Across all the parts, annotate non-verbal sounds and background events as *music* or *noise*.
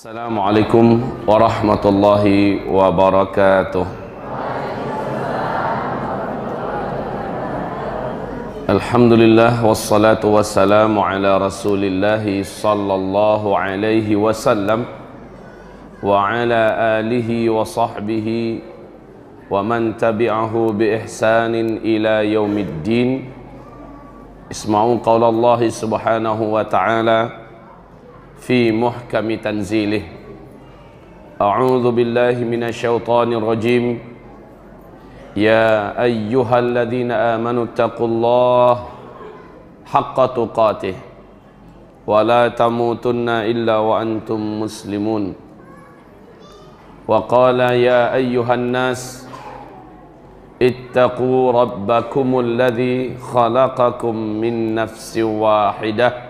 السلام عليكم ورحمة الله وبركاته. الحمد لله والصلاة والسلام على رسول الله صلى الله عليه وسلم وعلى آله وصحبه ومن تبعه بإحسان إلى يوم الدين. اسمعوا قول الله سبحانه وتعالى في محكم تنزيله. أعوذ بالله من الشيطان الرجيم. يا أيها الذين آمنوا اتقوا الله حق تقاته ولا تموتن إلا وأنتم مسلمون. وقال يا أيها الناس اتقوا ربكم الذي خلقكم من نفس واحدة.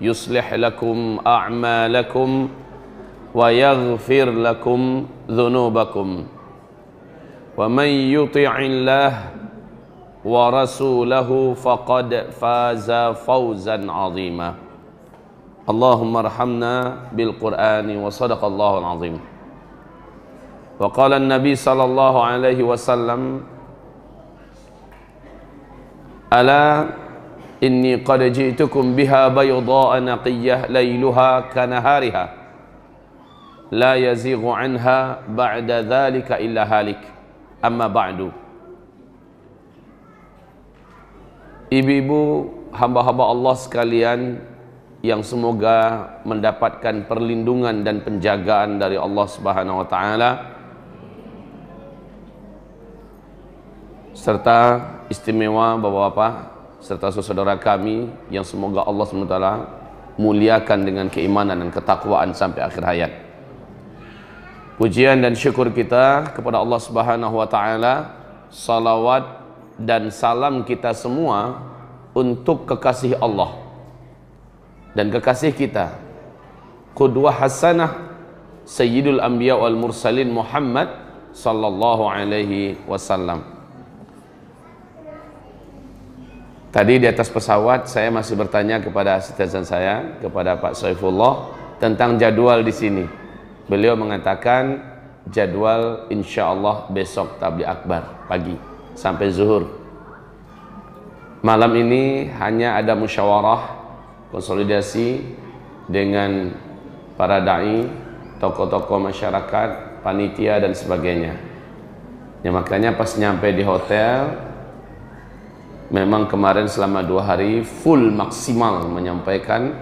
يصلح لكم أعمالكم ويغفر لكم ذنوبكم. ومن يطع الله ورسوله فقد فاز فوزا عظيما. اللهم ارحمنا بالقرآن وصدق الله العظيم. وقال النبي صلى الله عليه وسلم ألا inni qad ji'tukum biha bayda'a naqiyyah lailuha kanahariha. La yazighu anha ba'da dhalika illa halik. Amma ba'du. Ibu-ibu hamba-hamba Allah sekalian yang semoga mendapatkan perlindungan dan penjagaan dari Allah Subhanahu wa taala serta istimewa Bapak-bapak serta saudara kami yang semoga Allah SWT muliakan dengan keimanan dan ketakwaan sampai akhir hayat. Pujian dan syukur kita kepada Allah Subhanahu wa taala, salawat dan salam kita semua untuk kekasih Allah dan kekasih kita qudwah hasanah sayyidul anbiya wal mursalin Muhammad sallallahu alaihi wasallam. Tadi di atas pesawat saya masih bertanya kepada asisten saya, kepada Pak Saifullah tentang jadwal di sini. Beliau mengatakan jadwal insya Allah besok tabligh akbar pagi sampai zuhur. Malam ini hanya ada musyawarah konsolidasi dengan para dai, tokoh-tokoh masyarakat, panitia dan sebagainya. Ya makanya pas nyampe di hotel memang kemarin selama dua hari full maksimal menyampaikan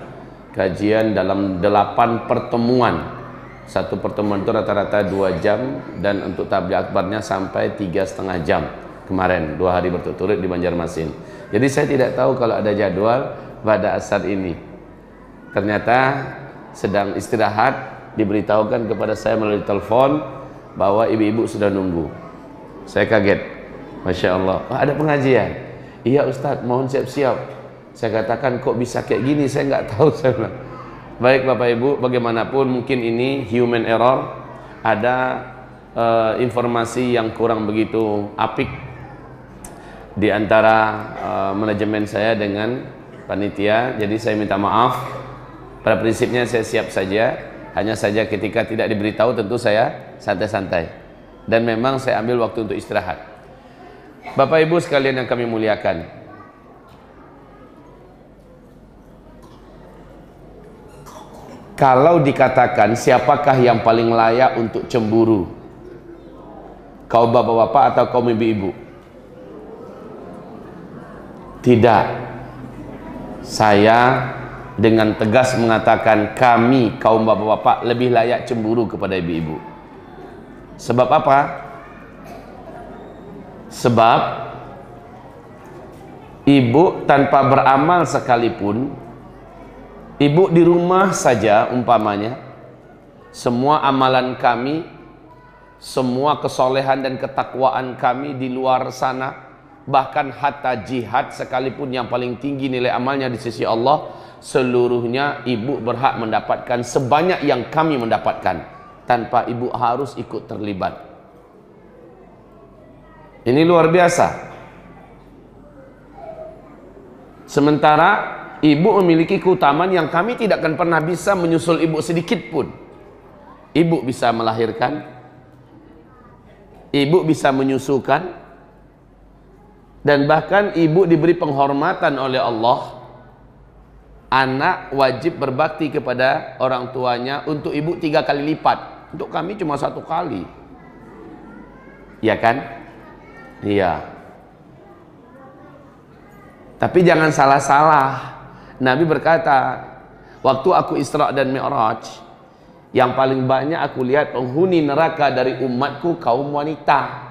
kajian dalam delapan pertemuan. Satu pertemuan itu rata-rata dua jam dan untuk tabligh akbarnya sampai tiga setengah jam kemarin dua hari berturut-turut di Banjarmasin. Jadi saya tidak tahu kalau ada jadwal pada asar ini. Ternyata sedang istirahat diberitahukan kepada saya melalui telepon bahwa ibu-ibu sudah nunggu. Saya kaget. Masya Allah. Oh, ada pengajian Iya Ustadz, mohon siap-siap. Saya katakan kok bisa kayak gini, saya nggak tahu. *laughs* Saya. Baik Bapak Ibu, bagaimanapun mungkin ini human error, ada uh, informasi yang kurang begitu apik di antara uh, manajemen saya dengan panitia. Jadi saya minta maaf. Pada prinsipnya saya siap saja, hanya saja ketika tidak diberitahu tentu saya santai-santai. Dan memang saya ambil waktu untuk istirahat. Bapak Ibu sekalian yang kami muliakan. Kalau dikatakan siapakah yang paling layak untuk cemburu? Kaum bapak-bapak atau kaum ibu-ibu Tidak. Saya dengan tegas mengatakan kami kaum bapak-bapak lebih layak cemburu kepada ibu-ibu. Sebab apa? Sebab ibu tanpa beramal sekalipun ibu di rumah saja umpamanya semua amalan kami, semua kesolehan dan ketakwaan kami di luar sana, bahkan hatta jihad sekalipun yang paling tinggi nilai amalnya di sisi Allah, seluruhnya ibu berhak mendapatkan sebanyak yang kami mendapatkan tanpa ibu harus ikut terlibat. Ini luar biasa. Sementara ibu memiliki keutamaan yang kami tidak akan pernah bisa menyusul ibu sedikit pun. Ibu bisa melahirkan, ibu bisa menyusukan, dan bahkan ibu diberi penghormatan oleh Allah. Anak wajib berbakti kepada orang tuanya untuk ibu tiga kali lipat. Untuk kami cuma satu kali. Iya kan? Iya. Tapi jangan salah-salah. Nabi berkata, waktu aku Isra dan Mi'raj, yang paling banyak aku lihat penghuni neraka dari umatku kaum wanita.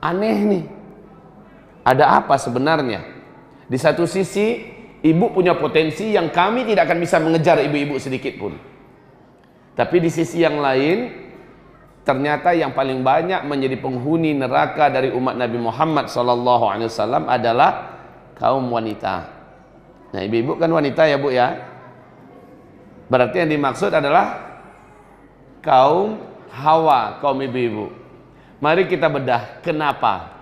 Aneh nih. Ada apa sebenarnya? Di satu sisi, ibu punya potensi yang kami tidak akan bisa mengejar ibu-ibu sedikit pun. Tapi di sisi yang lain, ternyata yang paling banyak menjadi penghuni neraka dari umat Nabi Muhammad SAW adalah kaum wanita. Nah, ibu-ibu kan wanita ya, Bu ya. Berarti yang dimaksud adalah kaum Hawa, kaum ibu-ibu. Mari kita bedah kenapa.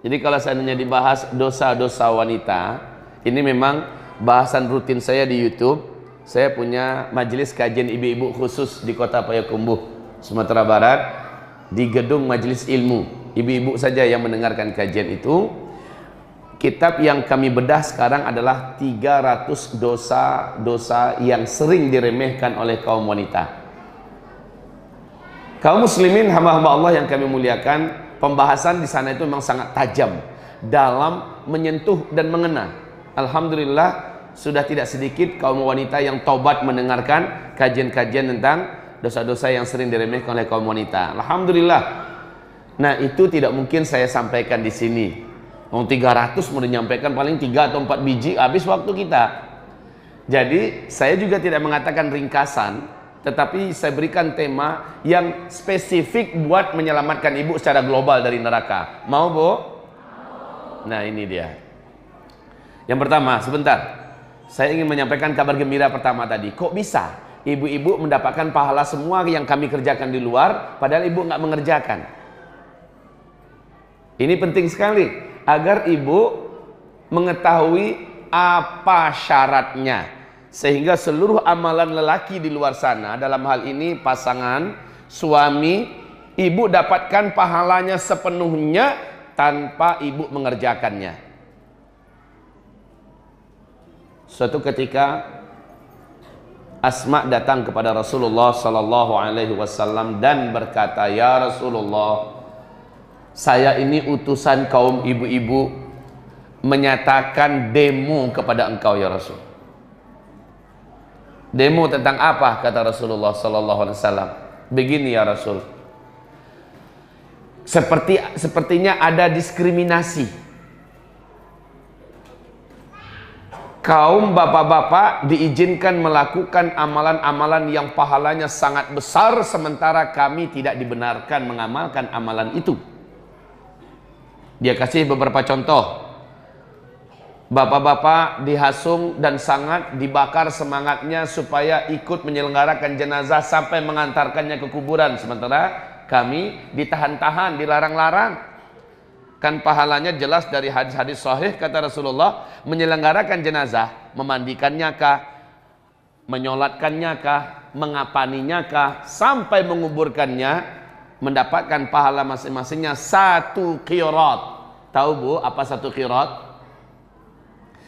Jadi kalau seandainya dibahas dosa-dosa wanita, ini memang bahasan rutin saya di YouTube. Saya punya majelis kajian ibu-ibu khusus di Kota Payakumbuh, Sumatera Barat di gedung majelis ilmu. Ibu-ibu saja yang mendengarkan kajian itu Kitab yang kami bedah sekarang adalah 300 dosa-dosa yang sering diremehkan oleh kaum wanita. Kaum muslimin hamba-hamba Allah yang kami muliakan, pembahasan di sana itu memang sangat tajam dalam menyentuh dan mengena. Alhamdulillah sudah tidak sedikit kaum wanita yang taubat mendengarkan kajian-kajian tentang dosa-dosa yang sering diremehkan oleh kaum wanita. Alhamdulillah. Nah, itu tidak mungkin saya sampaikan di sini Mau 300 mau menyampaikan paling 3 atau 4 biji habis waktu kita. Jadi saya juga tidak mengatakan ringkasan, tetapi saya berikan tema yang spesifik buat menyelamatkan ibu secara global dari neraka. Mau bu? Nah ini dia. Yang pertama, sebentar. Saya ingin menyampaikan kabar gembira pertama tadi. Kok bisa ibu-ibu mendapatkan pahala semua yang kami kerjakan di luar, padahal ibu nggak mengerjakan? Ini penting sekali agar ibu mengetahui apa syaratnya sehingga seluruh amalan lelaki di luar sana dalam hal ini pasangan suami ibu dapatkan pahalanya sepenuhnya tanpa ibu mengerjakannya suatu ketika Asma datang kepada Rasulullah sallallahu alaihi wasallam dan berkata ya Rasulullah saya ini utusan kaum ibu-ibu menyatakan demo kepada engkau ya Rasul. Demo tentang apa kata Rasulullah sallallahu alaihi wasallam? Begini ya Rasul. Seperti sepertinya ada diskriminasi. Kaum bapak-bapak diizinkan melakukan amalan-amalan yang pahalanya sangat besar sementara kami tidak dibenarkan mengamalkan amalan itu. Dia kasih beberapa contoh. Bapak-bapak dihasung dan sangat dibakar semangatnya supaya ikut menyelenggarakan jenazah sampai mengantarkannya ke kuburan. Sementara kami ditahan-tahan, dilarang-larang. Kan pahalanya jelas dari hadis-hadis sahih kata Rasulullah menyelenggarakan jenazah, memandikannya kah, menyolatkannya kah, mengapaninya kah, sampai menguburkannya mendapatkan pahala masing-masingnya satu kirat. Tahu bu apa satu kirat?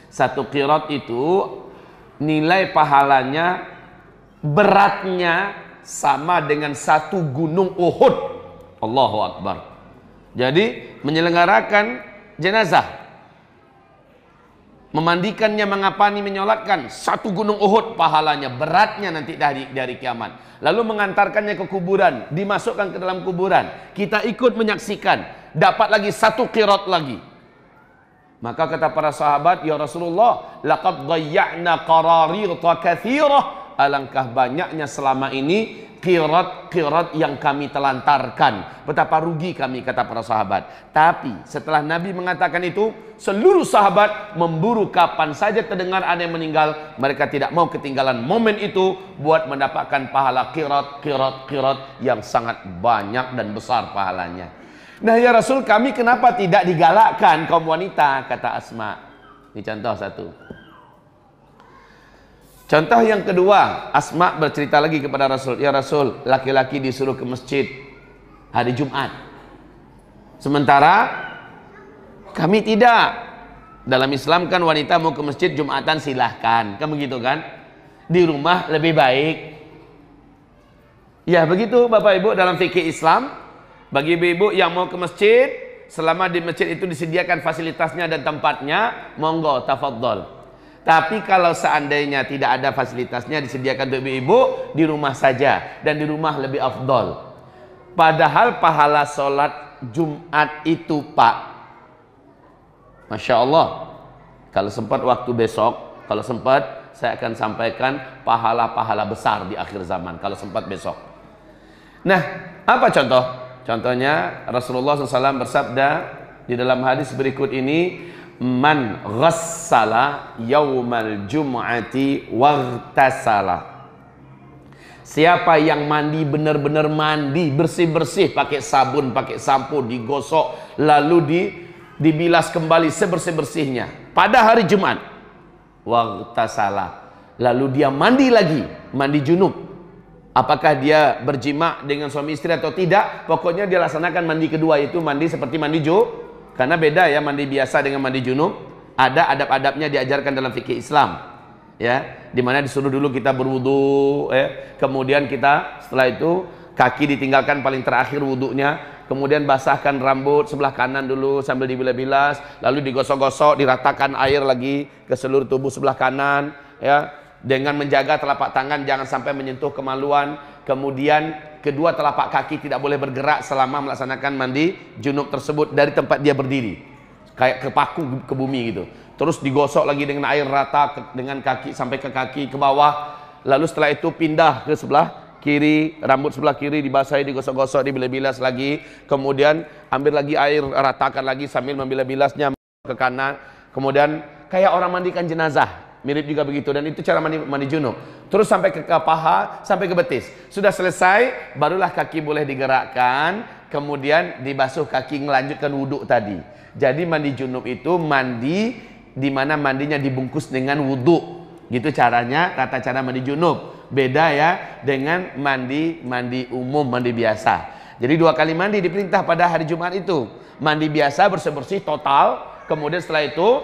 Satu kirat itu nilai pahalanya beratnya sama dengan satu gunung Uhud. Allahu Akbar. Jadi menyelenggarakan jenazah memandikannya, mengapani, menyolatkan satu gunung Uhud pahalanya beratnya nanti dari dari kiamat. Lalu mengantarkannya ke kuburan, dimasukkan ke dalam kuburan. Kita ikut menyaksikan, dapat lagi satu kirat lagi. Maka kata para sahabat, ya Rasulullah, laqad dhayya'na qararirta katsirah alangkah banyaknya selama ini kirat-kirat yang kami telantarkan. Betapa rugi kami kata para sahabat. Tapi setelah Nabi mengatakan itu, seluruh sahabat memburu kapan saja terdengar ada yang meninggal. Mereka tidak mau ketinggalan momen itu buat mendapatkan pahala kirat, kirat, kirat yang sangat banyak dan besar pahalanya. Nah ya Rasul kami kenapa tidak digalakkan kaum wanita kata Asma. Ini contoh satu. Contoh yang kedua, Asma bercerita lagi kepada Rasul, "Ya Rasul, laki-laki disuruh ke masjid hari Jumat. Sementara kami tidak. Dalam Islam kan wanita mau ke masjid Jumatan silahkan. Kan begitu kan? Di rumah lebih baik. Ya begitu Bapak Ibu dalam fikih Islam. Bagi ibu-ibu yang mau ke masjid, selama di masjid itu disediakan fasilitasnya dan tempatnya, monggo tafadhol. Tapi kalau seandainya tidak ada fasilitasnya disediakan untuk ibu-ibu di rumah saja dan di rumah lebih afdol. Padahal pahala sholat Jumat itu Pak, masya Allah. Kalau sempat waktu besok, kalau sempat saya akan sampaikan pahala-pahala besar di akhir zaman. Kalau sempat besok. Nah, apa contoh? Contohnya Rasulullah SAW bersabda di dalam hadis berikut ini man ghassala yaumal jum'ati waghtasala Siapa yang mandi benar-benar mandi bersih-bersih pakai sabun, pakai sampo, digosok lalu di dibilas kembali sebersih-bersihnya pada hari Jumat. Waghtasala. Lalu dia mandi lagi, mandi junub. Apakah dia berjima dengan suami istri atau tidak? Pokoknya dia laksanakan mandi kedua itu mandi seperti mandi ju karena beda ya mandi biasa dengan mandi junub. Ada adab-adabnya diajarkan dalam fikih Islam. Ya, di mana disuruh dulu kita berwudu, ya. Kemudian kita setelah itu kaki ditinggalkan paling terakhir wudunya, kemudian basahkan rambut sebelah kanan dulu sambil dibilas-bilas, lalu digosok-gosok, diratakan air lagi ke seluruh tubuh sebelah kanan, ya. Dengan menjaga telapak tangan jangan sampai menyentuh kemaluan, kemudian kedua telapak kaki tidak boleh bergerak selama melaksanakan mandi junub tersebut dari tempat dia berdiri. Kayak kepaku ke bumi gitu. Terus digosok lagi dengan air rata ke, dengan kaki sampai ke kaki ke bawah. Lalu setelah itu pindah ke sebelah kiri rambut sebelah kiri dibasahi digosok-gosok dibilas-bilas lagi. Kemudian ambil lagi air ratakan lagi sambil membilas-bilasnya ke kanan. Kemudian kayak orang mandikan jenazah Mirip juga begitu dan itu cara mandi, mandi junub. Terus sampai ke paha, sampai ke betis. Sudah selesai, barulah kaki boleh digerakkan, kemudian dibasuh kaki melanjutkan wudhu tadi. Jadi mandi junub itu mandi di mana mandinya dibungkus dengan wudhu. Gitu caranya, tata cara mandi junub. Beda ya dengan mandi mandi umum, mandi biasa. Jadi dua kali mandi diperintah pada hari Jumat itu. Mandi biasa bersih-bersih total, kemudian setelah itu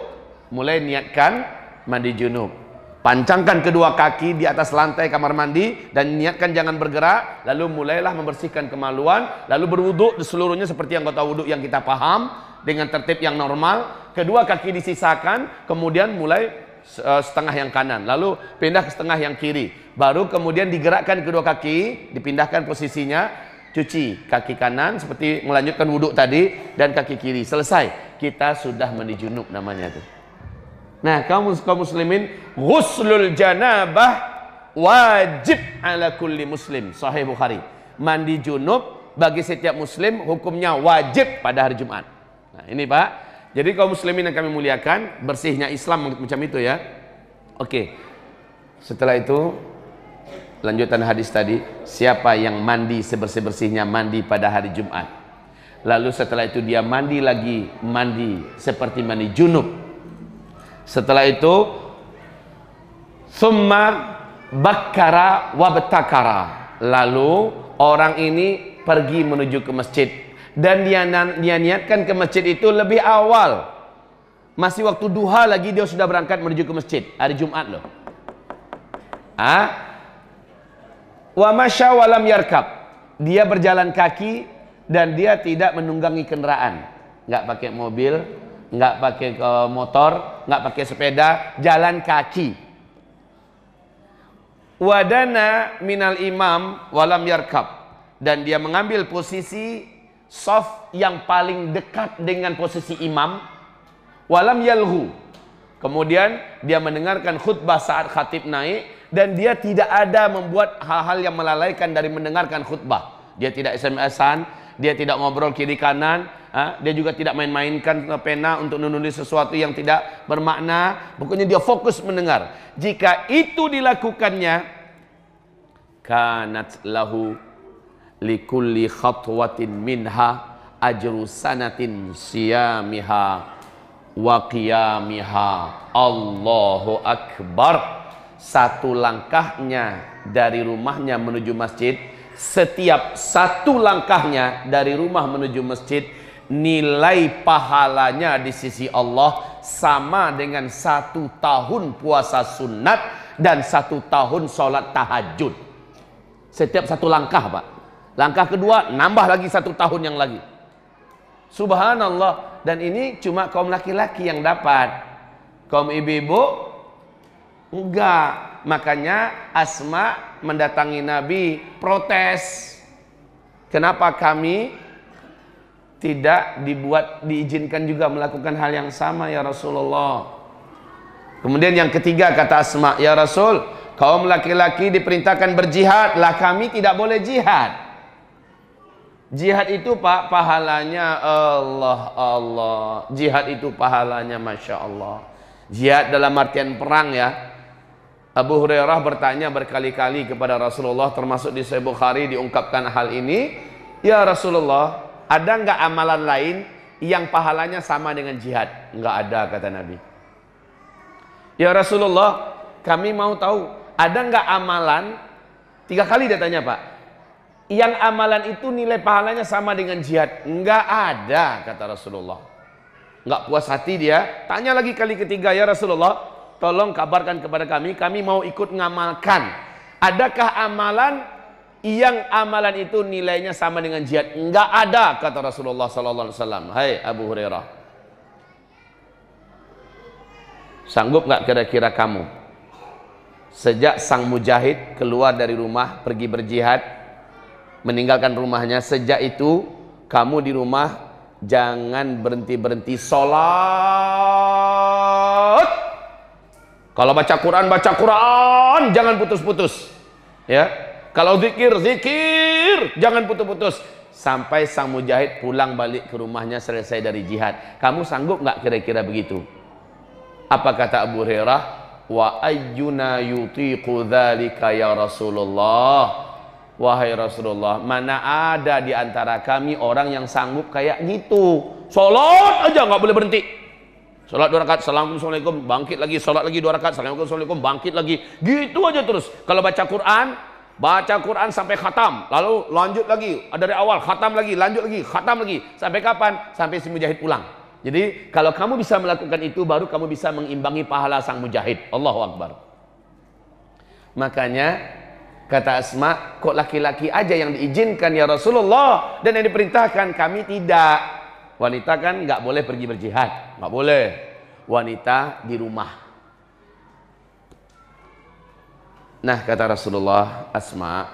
mulai niatkan mandi junub. Pancangkan kedua kaki di atas lantai kamar mandi dan niatkan jangan bergerak. Lalu mulailah membersihkan kemaluan. Lalu berwuduk seluruhnya seperti anggota wuduk yang kita paham dengan tertib yang normal. Kedua kaki disisakan, kemudian mulai eh, setengah yang kanan. Lalu pindah ke setengah yang kiri. Baru kemudian digerakkan kedua kaki, dipindahkan posisinya. Cuci kaki kanan seperti melanjutkan wuduk tadi dan kaki kiri. Selesai. Kita sudah mandi junub namanya itu. Nah, kaum kaum muslimin, ghuslul janabah wajib ala kulli muslim. Sahih Bukhari. Mandi junub bagi setiap muslim hukumnya wajib pada hari Jumat. Nah, ini Pak. Jadi kaum muslimin yang kami muliakan, bersihnya Islam macam itu ya. Oke. Setelah itu lanjutan hadis tadi, siapa yang mandi sebersih-bersihnya mandi pada hari Jumat. Lalu setelah itu dia mandi lagi, mandi seperti mandi junub setelah itu summa bakkara wabtakara. Lalu orang ini pergi menuju ke masjid dan dia, dia niatkan ke masjid itu lebih awal. Masih waktu duha lagi dia sudah berangkat menuju ke masjid hari Jumat loh. Ah? Wa masya walam yarkab. Dia berjalan kaki dan dia tidak menunggangi kendaraan. Enggak pakai mobil, nggak pakai motor, nggak pakai sepeda, jalan kaki. Wadana minal imam walam yarkab dan dia mengambil posisi soft yang paling dekat dengan posisi imam walam yalhu. Kemudian dia mendengarkan khutbah saat khatib naik dan dia tidak ada membuat hal-hal yang melalaikan dari mendengarkan khutbah. Dia tidak SMS-an, dia tidak ngobrol kiri kanan, dia juga tidak main-mainkan pena untuk menulis sesuatu yang tidak bermakna. Pokoknya dia fokus mendengar. Jika itu dilakukannya, kanat lahu likulli khatwatin minha ajru sanatin siyamiha wa qiyamiha. Allahu akbar. Satu langkahnya dari rumahnya menuju masjid setiap satu langkahnya dari rumah menuju masjid nilai pahalanya di sisi Allah sama dengan satu tahun puasa sunat dan satu tahun sholat tahajud. Setiap satu langkah pak. Langkah kedua nambah lagi satu tahun yang lagi. Subhanallah. Dan ini cuma kaum laki-laki yang dapat. Kaum ibu-ibu? Enggak makanya Asma mendatangi Nabi protes. Kenapa kami tidak dibuat diizinkan juga melakukan hal yang sama ya Rasulullah? Kemudian yang ketiga kata Asma ya Rasul kaum laki-laki diperintahkan berjihad. Lah kami tidak boleh jihad. Jihad itu pak pahalanya Allah Allah. Jihad itu pahalanya Masya Allah. Jihad dalam artian perang ya Abu Hurairah bertanya berkali-kali kepada Rasulullah termasuk di Sahih Bukhari diungkapkan hal ini, "Ya Rasulullah, ada enggak amalan lain yang pahalanya sama dengan jihad?" Enggak ada kata Nabi. "Ya Rasulullah, kami mau tahu, ada enggak amalan?" Tiga kali dia tanya, Pak. Yang amalan itu nilai pahalanya sama dengan jihad? Enggak ada, kata Rasulullah. Enggak puas hati dia, tanya lagi kali ketiga, "Ya Rasulullah, tolong kabarkan kepada kami, kami mau ikut ngamalkan. Adakah amalan yang amalan itu nilainya sama dengan jihad? Enggak ada kata Rasulullah sallallahu alaihi wasallam. Hai Abu Hurairah. Sanggup enggak kira-kira kamu sejak sang mujahid keluar dari rumah pergi berjihad meninggalkan rumahnya sejak itu kamu di rumah jangan berhenti-berhenti sholat kalau baca Quran, baca Quran, jangan putus-putus. Ya. Kalau zikir, zikir, jangan putus-putus. Sampai sang mujahid pulang balik ke rumahnya selesai dari jihad. Kamu sanggup nggak kira-kira begitu? Apa kata Abu Hurairah? Wa ayyuna yutiqu dzalika ya Rasulullah. Wahai Rasulullah, mana ada di antara kami orang yang sanggup kayak gitu? Salat aja nggak boleh berhenti. Salat dua rakaat, assalamualaikum, bangkit lagi, salat lagi dua rakaat, assalamualaikum, bangkit lagi. Gitu aja terus. Kalau baca Quran, baca Quran sampai khatam, lalu lanjut lagi, dari awal khatam lagi, lanjut lagi, khatam lagi. Sampai kapan? Sampai si mujahid pulang. Jadi kalau kamu bisa melakukan itu, baru kamu bisa mengimbangi pahala sang mujahid. Allahu Akbar. Makanya kata Asma, kok laki-laki aja yang diizinkan ya Rasulullah dan yang diperintahkan kami tidak. Wanita kan nggak boleh pergi berjihad, nggak boleh. Wanita di rumah. Nah kata Rasulullah Asma,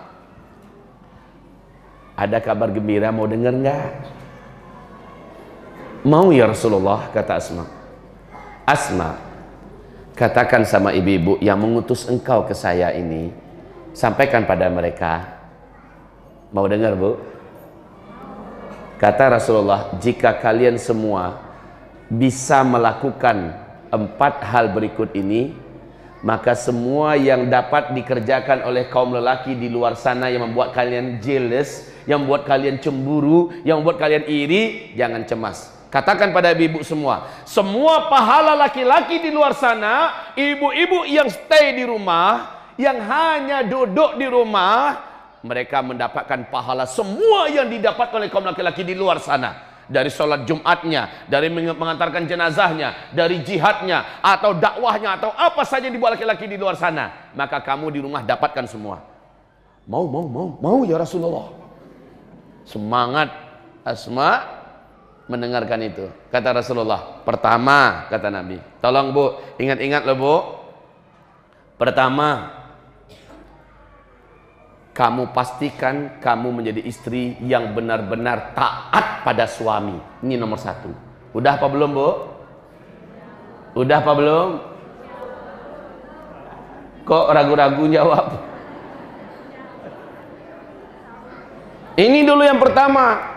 ada kabar gembira mau dengar nggak? Mau ya Rasulullah kata Asma. Asma, katakan sama ibu-ibu yang mengutus engkau ke saya ini, sampaikan pada mereka. Mau dengar bu? Kata Rasulullah, jika kalian semua bisa melakukan empat hal berikut ini, maka semua yang dapat dikerjakan oleh kaum lelaki di luar sana yang membuat kalian jealous, yang membuat kalian cemburu, yang membuat kalian iri, jangan cemas. Katakan pada ibu-ibu semua, semua pahala laki-laki di luar sana, ibu-ibu yang stay di rumah, yang hanya duduk di rumah, mereka mendapatkan pahala semua yang didapat oleh kaum laki-laki di luar sana dari sholat Jumatnya, dari mengantarkan jenazahnya, dari jihadnya, atau dakwahnya, atau apa saja dibuat laki-laki di luar sana. Maka kamu di rumah dapatkan semua. Mau, mau, mau, mau ya Rasulullah. Semangat Asma mendengarkan itu. Kata Rasulullah, pertama, kata Nabi. Tolong bu, ingat-ingat loh bu. Pertama, kamu pastikan kamu menjadi istri yang benar-benar taat pada suami. Ini nomor satu. Udah apa belum, Bu? Udah apa belum? Kok ragu-ragu jawab? Ini dulu yang pertama.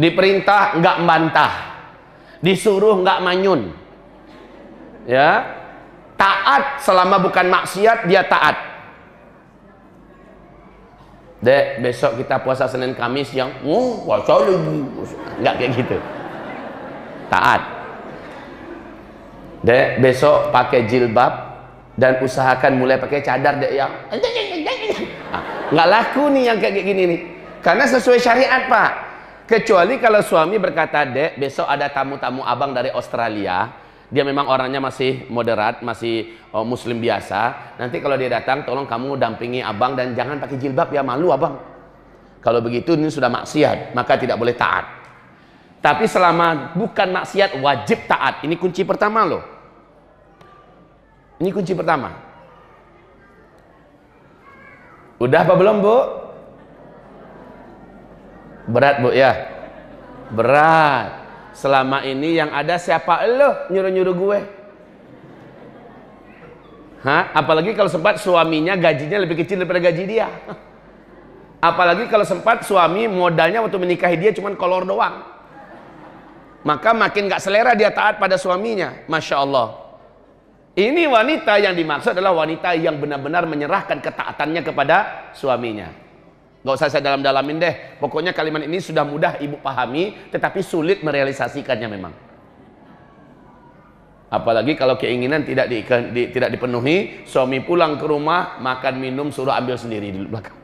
Diperintah enggak membantah. Disuruh enggak manyun. Ya. Taat selama bukan maksiat dia taat. Dek, besok kita puasa Senin Kamis yang oh, puasa lagi. Enggak kayak gitu. Taat. Dek, besok pakai jilbab dan usahakan mulai pakai cadar dek ah, nggak laku nih yang kayak gini nih. Karena sesuai syariat, Pak. Kecuali kalau suami berkata, "Dek, besok ada tamu-tamu abang dari Australia." Dia memang orangnya masih moderat, masih oh, muslim biasa. Nanti kalau dia datang, tolong kamu dampingi abang dan jangan pakai jilbab ya malu abang. Kalau begitu ini sudah maksiat, maka tidak boleh taat. Tapi selama bukan maksiat wajib taat. Ini kunci pertama loh. Ini kunci pertama. Udah apa belum, Bu? Berat, Bu ya? Berat selama ini yang ada siapa lo nyuruh-nyuruh gue? Hah? apalagi kalau sempat suaminya gajinya lebih kecil daripada gaji dia. *laughs* Apalagi kalau sempat suami modalnya waktu menikahi dia cuma kolor doang. Maka makin gak selera dia taat pada suaminya. Masya Allah. Ini wanita yang dimaksud adalah wanita yang benar-benar menyerahkan ketaatannya kepada suaminya Gak usah saya dalam-dalamin deh. Pokoknya kalimat ini sudah mudah ibu pahami, tetapi sulit merealisasikannya memang. Apalagi kalau keinginan tidak di, di, tidak dipenuhi, suami pulang ke rumah, makan minum suruh ambil sendiri di belakang.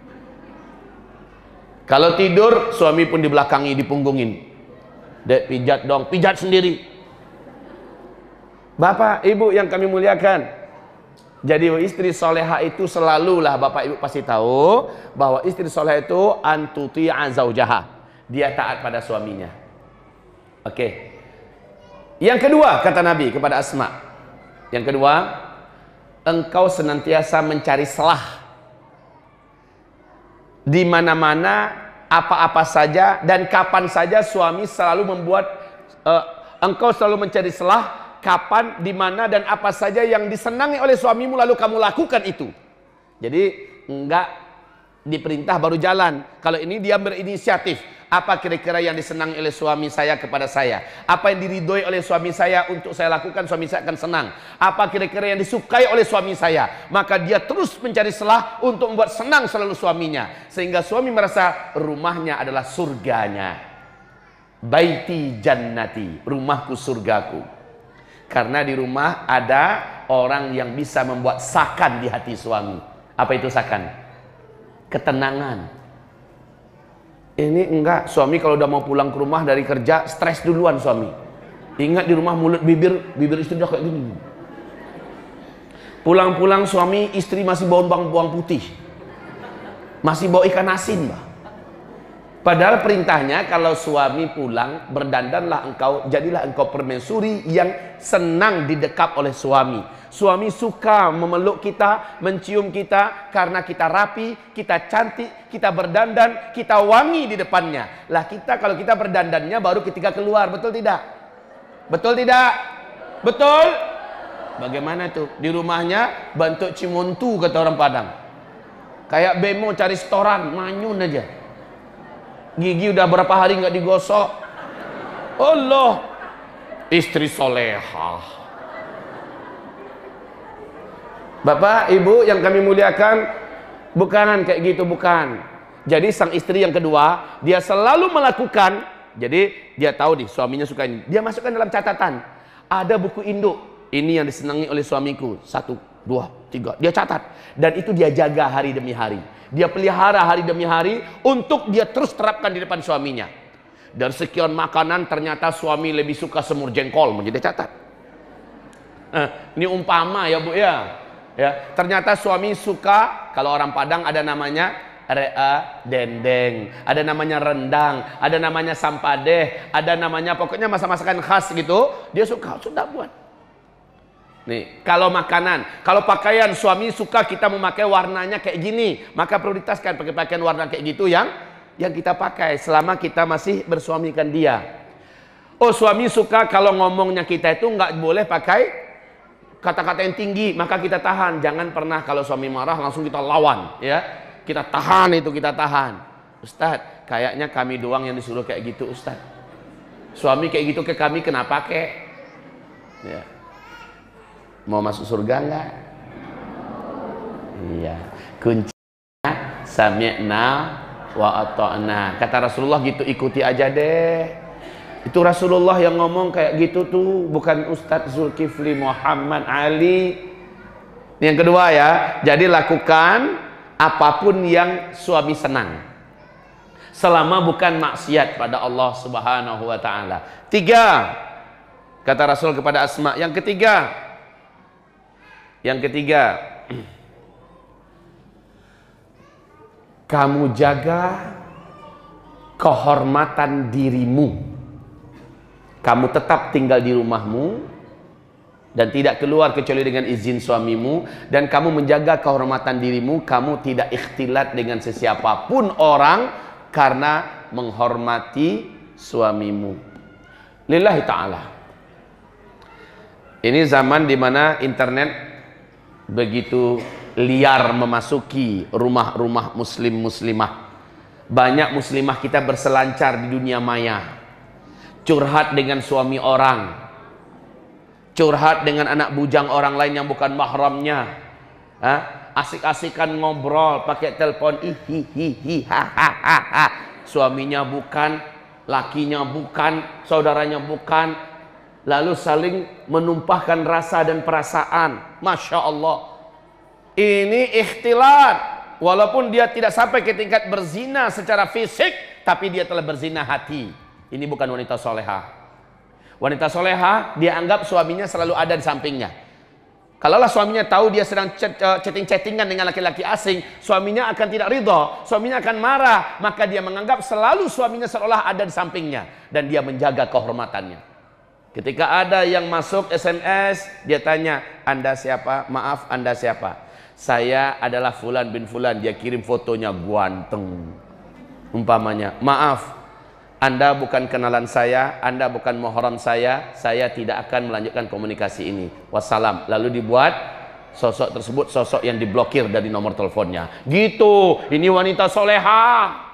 Kalau tidur, suami pun di belakangi dipunggungin. Dek pijat dong, pijat sendiri. Bapak, ibu yang kami muliakan, jadi istri soleha itu selalulah Bapak Ibu pasti tahu bahwa istri soleha itu antuti azaujaha. Dia taat pada suaminya. Oke. Yang kedua kata Nabi kepada Asma. Yang kedua, engkau senantiasa mencari selah di mana-mana apa-apa saja dan kapan saja suami selalu membuat uh, engkau selalu mencari selah kapan, di mana dan apa saja yang disenangi oleh suamimu lalu kamu lakukan itu. Jadi enggak diperintah baru jalan. Kalau ini dia berinisiatif. Apa kira-kira yang disenangi oleh suami saya kepada saya? Apa yang diridhoi oleh suami saya untuk saya lakukan suami saya akan senang. Apa kira-kira yang disukai oleh suami saya? Maka dia terus mencari selah untuk membuat senang selalu suaminya. Sehingga suami merasa rumahnya adalah surganya. Baiti jannati, rumahku surgaku. Karena di rumah ada orang yang bisa membuat sakan di hati suami. Apa itu sakan? Ketenangan. Ini enggak, suami kalau udah mau pulang ke rumah dari kerja, stres duluan suami. Ingat di rumah mulut bibir, bibir istri udah kayak gini. Pulang-pulang suami, istri masih bawa bawang putih. Masih bawa ikan asin, Mbak. Padahal perintahnya kalau suami pulang berdandanlah engkau jadilah engkau permaisuri yang senang didekap oleh suami. Suami suka memeluk kita, mencium kita karena kita rapi, kita cantik, kita berdandan, kita wangi di depannya. Lah kita kalau kita berdandannya baru ketika keluar, betul tidak? Betul tidak? Betul? Bagaimana tuh? Di rumahnya bentuk cimontu kata orang Padang. Kayak bemo cari setoran, manyun aja. Gigi udah berapa hari nggak digosok. Allah, istri soleha. Bapak, ibu yang kami muliakan, bukanan kayak gitu, bukan. Jadi sang istri yang kedua, dia selalu melakukan, jadi dia tahu nih suaminya suka ini. Dia masukkan dalam catatan, ada buku induk, ini yang disenangi oleh suamiku, satu, dua, tiga. Dia catat, dan itu dia jaga hari demi hari. Dia pelihara hari demi hari untuk dia terus terapkan di depan suaminya. Dan sekian makanan ternyata suami lebih suka semur jengkol menjadi catat. Eh, ini umpama ya Bu ya. Ya, ternyata suami suka kalau orang Padang ada namanya rea dendeng, ada namanya rendang, ada namanya sampadeh, ada namanya pokoknya masak-masakan khas gitu, dia suka sudah buat. Nih, kalau makanan, kalau pakaian suami suka kita memakai warnanya kayak gini, maka prioritaskan pakai pakaian warna kayak gitu yang yang kita pakai selama kita masih bersuamikan dia. Oh, suami suka kalau ngomongnya kita itu nggak boleh pakai kata-kata yang tinggi, maka kita tahan. Jangan pernah kalau suami marah langsung kita lawan, ya. Kita tahan itu, kita tahan. Ustadz, kayaknya kami doang yang disuruh kayak gitu, Ustadz. Suami kayak gitu ke kami kenapa kek? Ya. Mau masuk surga enggak? Iya. Kuncinya sami'na wa ata'na. Kata Rasulullah gitu ikuti aja deh. Itu Rasulullah yang ngomong kayak gitu tuh, bukan Ustadz Zulkifli Muhammad Ali. Yang kedua ya, jadi lakukan apa pun yang suami senang. Selama bukan maksiat pada Allah Subhanahu wa taala. Tiga, kata Rasul kepada Asma. Yang ketiga, yang ketiga, kamu jaga kehormatan dirimu. Kamu tetap tinggal di rumahmu dan tidak keluar kecuali dengan izin suamimu. Dan kamu menjaga kehormatan dirimu kamu tidak ikhtilat dengan sesiapapun orang karena menghormati suamimu. Lillahi ta'ala. Ini zaman di mana internet begitu liar memasuki rumah-rumah muslim muslimah banyak muslimah kita berselancar di dunia maya. Curhat dengan suami orang. Curhat dengan anak bujang orang lain yang bukan mahramnya. Asik-asikan ngobrol pakai telepon hahaha suaminya bukan lakinya bukan saudaranya bukan lalu saling menumpahkan rasa dan perasaan Masya Allah ini ikhtilat walaupun dia tidak sampai ke tingkat berzina secara fisik tapi dia telah berzina hati ini bukan wanita soleha. Wanita soleha dianggap suaminya selalu ada di sampingnya. Kalaulah suaminya tahu dia sedang eh, chatting-chattingan dengan laki-laki asing, suaminya akan tidak ridho, suaminya akan marah, maka dia menganggap selalu suaminya seolah ada di sampingnya dan dia menjaga kehormatannya. Ketika ada yang masuk SMS, dia tanya, "Anda siapa? Maaf, Anda siapa?" Saya adalah fulan bin fulan. Dia kirim fotonya ganteng. Umpamanya, "Maaf, anda bukan kenalan saya, Anda bukan muhram saya, saya tidak akan melanjutkan komunikasi ini. Wassalam. Lalu dibuat sosok tersebut sosok yang diblokir dari nomor teleponnya. Gitu. Ini wanita soleha.